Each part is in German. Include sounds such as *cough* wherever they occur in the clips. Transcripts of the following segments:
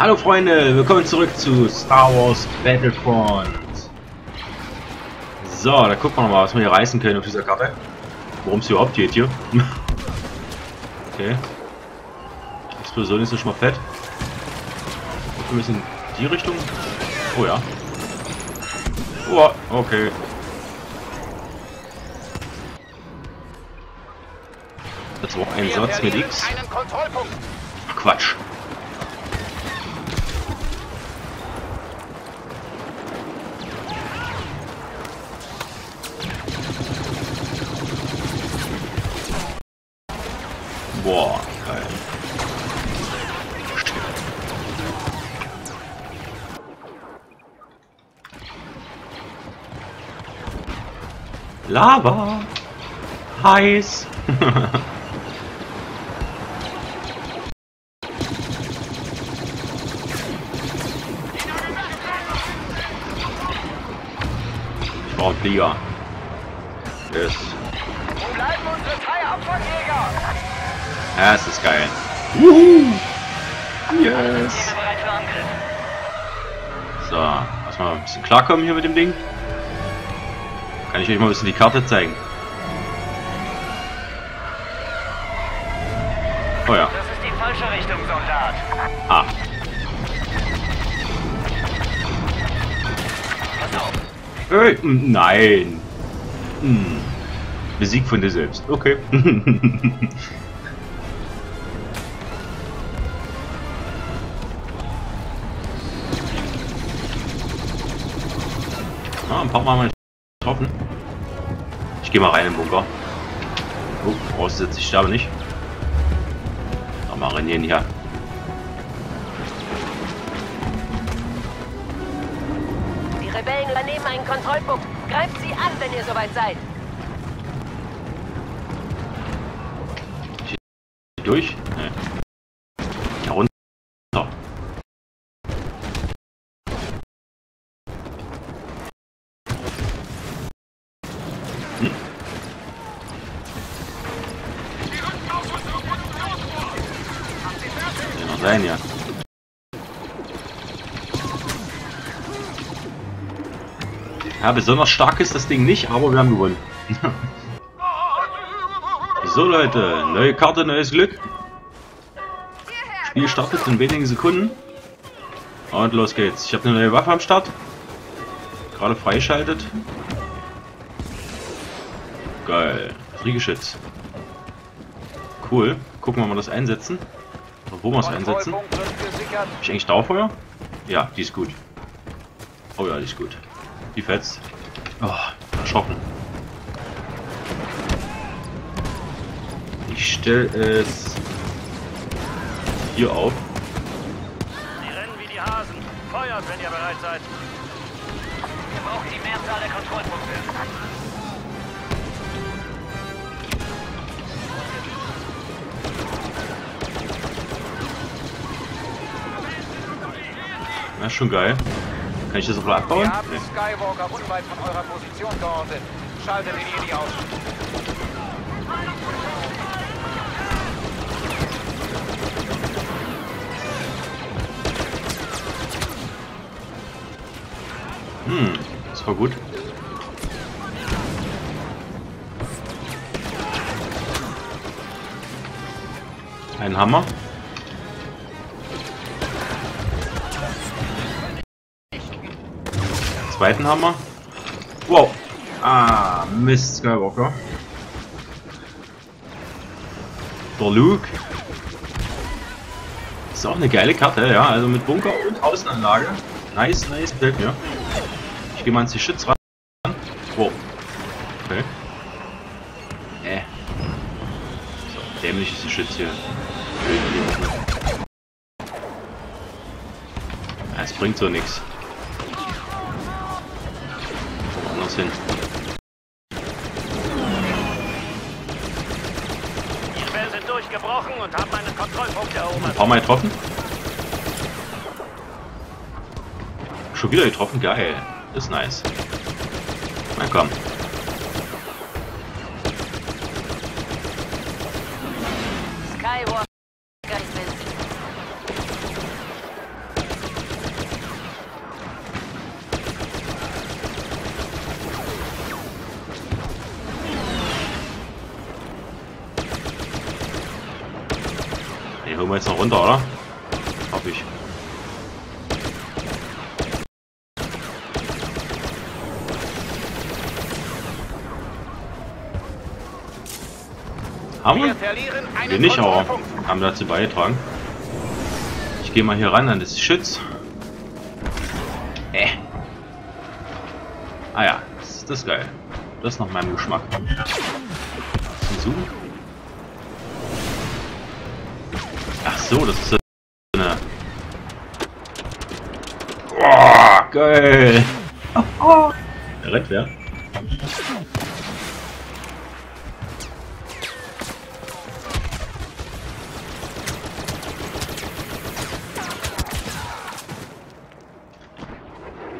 Hallo Freunde, willkommen zurück zu Star Wars Battlefront. So, da gucken wir mal, was wir hier reißen können auf dieser Karte. Worum es überhaupt geht hier. *laughs* okay. Explosion ist ja schon mal fett. Wir müssen in die Richtung. Oh ja. Oh, okay. Das war ein Satz mit X. Quatsch. Boah, geil. Lava! Heiß! *laughs* ich brauche Flieger. Yes. Wo bleiben unsere Abfangjäger? Ja, es ist geil. Wuhu! Yes! So, erstmal ein bisschen klarkommen hier mit dem Ding. Kann ich euch mal ein bisschen die Karte zeigen. Oh ja. Das ist die falsche Richtung, Soldat. Ah. Pass auf. Äh, m- nein. Hm. Besieg von dir selbst. Okay. *laughs* ah, ein paar Mal mal getroffen. Ich gehe mal rein im Bunker. Oh, vorausgesetzt ich sterbe nicht. Noch mal rennen hier. Die Rebellen übernehmen einen Kontrollpunkt. Greift sie an, wenn ihr soweit seid. Durch? Nee. Ja, runter. Hm? Kann sein, ja. Ja, besonders stark ist das Ding nicht, aber wir haben gewonnen. *laughs* So Leute, neue Karte, neues Glück. Spiel startet in wenigen Sekunden. Und los geht's. Ich habe eine neue Waffe am Start. Gerade freischaltet. Geil. Fliegeschütz. Cool. Gucken wir mal das einsetzen. Oder wo wir es einsetzen. Kontrollpunkt wird gesichert. Hab ich eigentlich Dauerfeuer? Ja, die ist gut. Oh ja, die ist gut. Die fetzt. Oh, erschrocken. Ich stelle es hier auf. Die rennen wie die Hasen. Feuert, wenn ihr bereit seid. Ihr braucht die Mehrzahl der Kontrollpunkte. Ist schon geil. Kann ich das auch mal abbauen? Wir haben Nee. Skywalker unweit von eurer Position geortet. Schaltet den Heli aus. Hm, das war gut. Ein Hammer. Zweiten Hammer. Wow. Ah, Mist, Skywalker. Der Luke. Ist auch eine geile Karte, ja. Also mit Bunker und Außenanlage. Nice, nice, gefällt mir. Ich gehe mal ins Geschütz ran. Wow. Okay. Äh. So, dämliches Geschütz hier. Es bringt so nichts. Hin. Die Rebellen sind durchgebrochen und haben einen Kontrollpunkt erobert. Paar Mal getroffen. Schon wieder getroffen, geil. Ist nice. Na komm. Skywalker, ich bin's. Wir jetzt noch runter, oder? Hab ich. Haben Wir wir? nicht, aber haben dazu beigetragen. Ich gehe mal hier ran an das Schütz. Äh. Ah ja, das, das ist geil. Das ist nach meinem Geschmack. Hinzu. Ach so, das ist so eine... Boah, geil. Der rennt wer?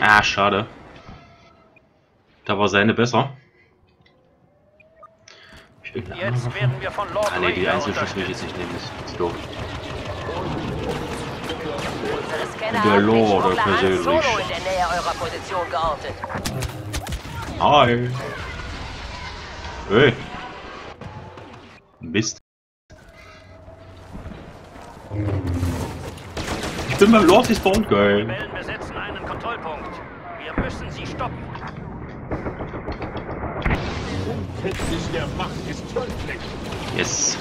Ah, schade. Da war seine besser. Jetzt werden wir von Lord Ah ne, die Ranger Einzelschuss will ich jetzt nicht nehmen. Das ist doof. Der Han persönlich. Solo in der Nähe eurer Position geortet. Hi. Hey. Mist. Ich bin beim Lord gespawnt, geil. Rebellen besetzen einen Kontrollpunkt. Wir müssen sie stoppen. Kenntnis der Macht ist tödlich. Yes.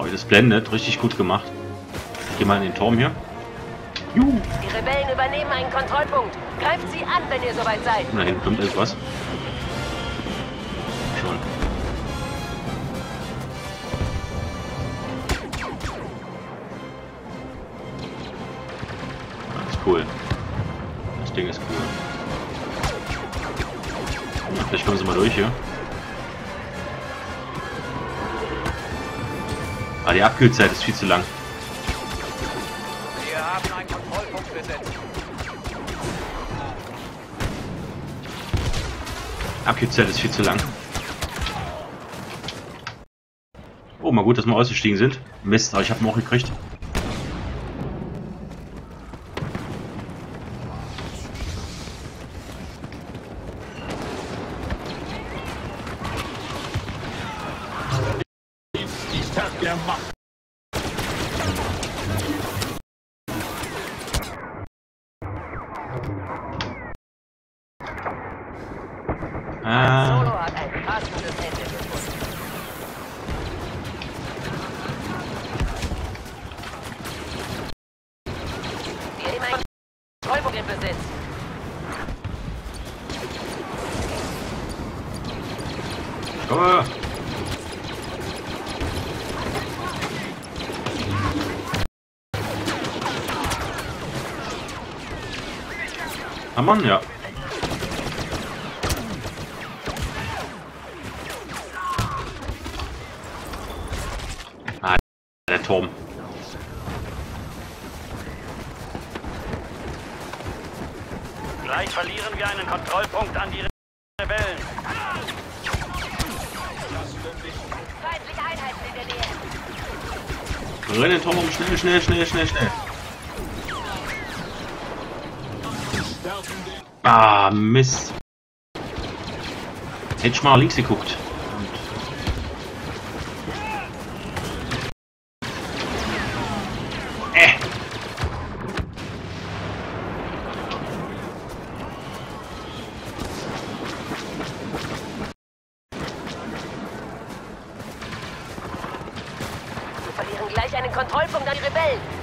Oh, das blendet. Richtig gut gemacht. Ich geh mal in den Turm hier. Juhu. Die Rebellen übernehmen einen Kontrollpunkt. Greift sie an, wenn ihr soweit seid. Da hinten kommt irgendwas. Schon. Das ist cool. Das Ding ist cool. Ja, vielleicht kommen sie mal durch hier. Ah, die Abkühlzeit ist viel zu lang. Wir haben einen Kontrollpunkt besetzt. Abkühlzeit ist viel zu lang. Oh, mal gut, dass wir ausgestiegen sind. Mist, aber ich habe ihn auch gekriegt. Die Tag Ah Mann, ja. Ah, der Turm. Gleich verlieren wir einen Kontrollpunkt an die Rebellen. Feindliche Einheiten in der Nähe. Renn den Turm um, schnell, schnell, schnell, schnell, schnell. Ah, Mist. Hätte ich mal links geguckt. Äh. Wir verlieren gleich einen Kontrollpunkt an die Rebellen.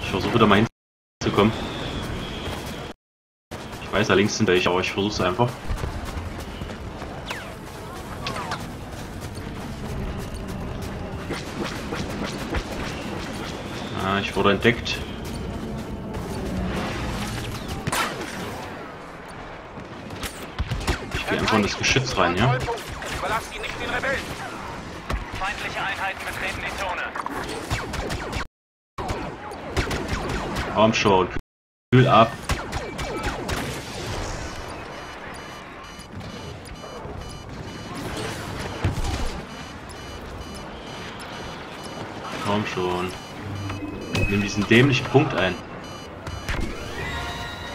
Ich versuche da mal hinzukommen. Ich weiß, da links sind welche, aber ich versuche es einfach. Ah, ich wurde entdeckt. Ich gehe einfach in das Geschütz rein, ja? Überlasst ihn nicht den Rebellen. Feindliche Einheiten betreten die Zone. Komm schon, kühl ab. Komm schon. Nimm diesen dämlichen Punkt ein.